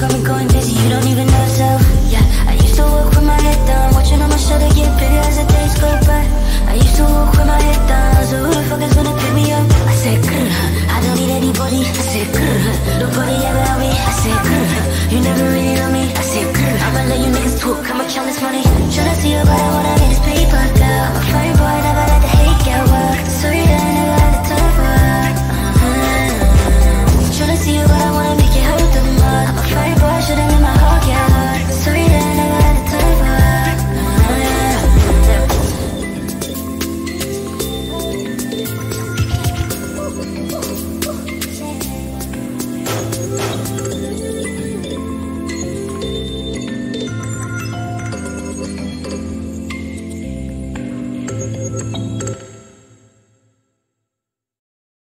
got me going dizzy, you don't even know yourself Yeah, I used to walk with my head down Watching all my shadow get bigger as the days go by. I used to walk with my head down So who the fuck is gonna pick me up? I said, grr, I don't need anybody. I said, grr, nobody